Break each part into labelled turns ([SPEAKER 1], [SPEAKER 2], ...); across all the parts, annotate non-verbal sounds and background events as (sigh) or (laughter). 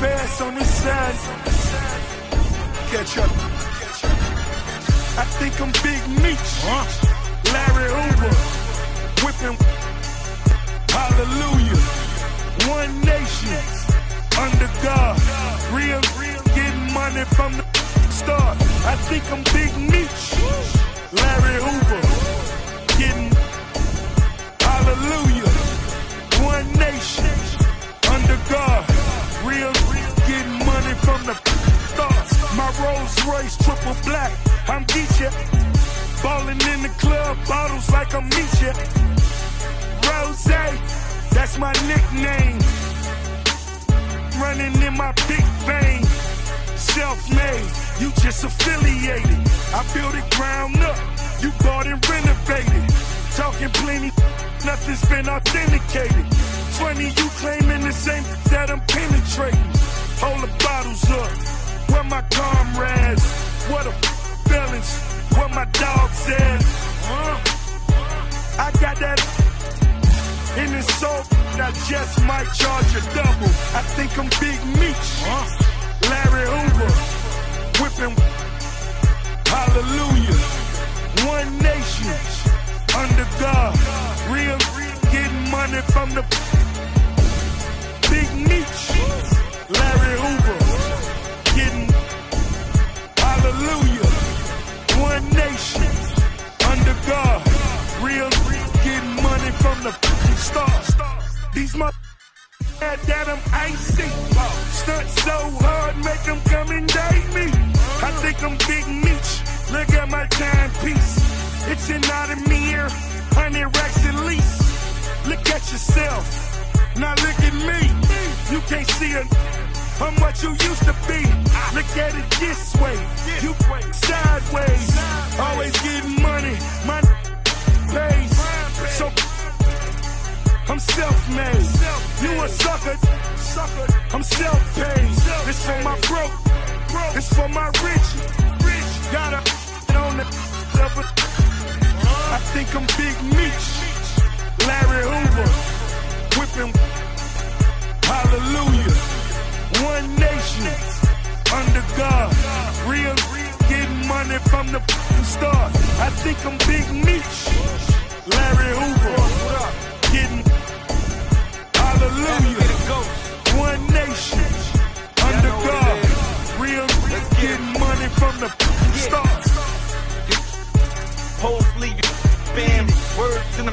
[SPEAKER 1] fast on this side. Catch up. I think I'm Big Meech. Larry Hoover. Whipping. Hallelujah. One nation. Under God. Real, real. Getting money from the start. I think I'm Big Meech. Larry Hoover. From the start. My Rolls Royce triple black. I'm Geechee. Ballin' in the club, bottles like I'm Meechee. Rose, that's my nickname. Running in my big vein. Self-made, you just affiliated. I built it ground up, you bought and renovated. Talking plenty, nothing's been authenticated. Comrades? What a feelings, what my dog. Uh, I got that in his soul, I just might charge a double. I think I'm Big Meech, Larry Hoover, whipping. Hallelujah, one nation under God, real, getting money from the real, getting money from the fucking stars. These mother that that I'm icy. Stunt so hard, make them come and date me. I think I'm Big Meech. Look at my timepiece. It's an Audemars, hundred racks at least. Look at yourself. Now look at me. You can't see a how much you used to be. Look at it this way. You sideways. Always getting money. My self-made. You a sucker. I'm self-paid. It's for my broke. It's for my rich. Got a (laughs) on the (laughs) level. I think I'm Big Meech. Larry Hoover. Whipping. (laughs) Hallelujah. One nation. Under God. Real. Getting money from the start. I think I'm Big Meech. Larry Hoover. Getting. Money from the start.
[SPEAKER 2] Hoes leave you bam. Words in the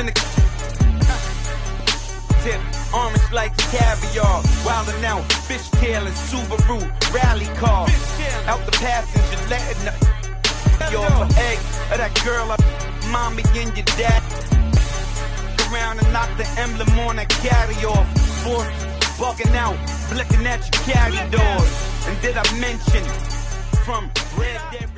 [SPEAKER 2] in the (laughs) tip. Orange like caviar. Wildin' out. Fishtail and Subaru. Rally car. Out the passenger. Letting the you egg of that girl. I, mommy and your dad. Around and knock the emblem on that carry off. Boy, bugging out. Blicking at your carry doors. And did I mention from Red Dead